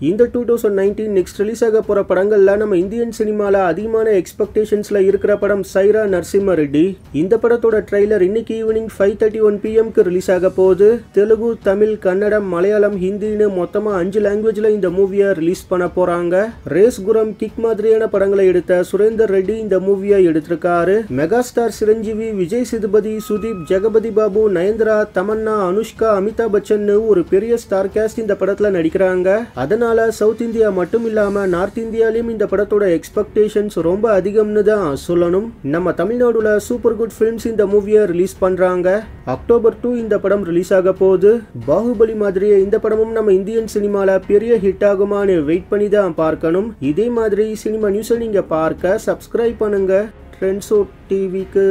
இந்த two thousand nineteen next release ஆக போகிற படங்களில் நம்ம இந்தியன் சினிமாவில் அதிகமான எக்ஸ்பெக்டேஷன்ஸில் இருக்கிற படம் சைரா நரசிம்ம ரெட்டி இந்த படத்தோட ட்ரெய்லர் இன்னைக்கு ஈவினிங் ஃபைவ் தேர்ட்டி ஒன் பிஎம்க்கு ரிலீஸ் ஆக போகுது. தெலுங்கு தமிழ் கன்னடம் மலையாளம் ஹிந்தின்னு மொத்தமாக அஞ்சு லாங்குவேஜில் இந்த மூவியை ரிலீஸ் பண்ண போகிறாங்க ரேஸ் குரம் கிக் மாதிரியான படங்களை எடுத்த சுரேந்தர் ரெட்டி இந்த மூவியை எடுத்திருக்காரு. மெகாஸ்டார் சிரஞ்சீவி விஜய் சேதுபதி சுதீப் ஜெகபதி பாபு நயன்தரா தமன்னா அனுஷ்கா அமிதாப் பச்சன் ஒரு பெரிய ஸ்டார் கேஸ்ட் இந்த படத்தில் நடிக்கிறாங்க. அதனால் சவுத் இந்தியா மட்டும் இல்லாமல் நார்த் இந்தியாலையும் இந்த படத்தோட எக்ஸ்பெக்டேஷன்ஸ் ரொம்ப அதிகம்னு தான் சொல்லணும். நம்ம தமிழ்நாடுல சூப்பர் குட் ஃபிலிம்ஸ் இந்த மூவியை ரிலீஸ் பண்ணுறாங்க அக்டோபர் டூ இந்த படம் ரிலீஸ் ஆக போகுது. பாகுபலி மாதிரியே இந்த படமும் நம்ம இந்தியன் சினிமாவில் பெரிய ஹிட் ஆகுமான்னு வெயிட் பண்ணி தான் பார்க்கணும். இதே மாதிரி சினிமா நியூஸை நீங்கள் பார்க்க சப்ஸ்கிரைப் பண்ணுங்கள் ட்ரெண்ட்ஸோ டிவிக்கு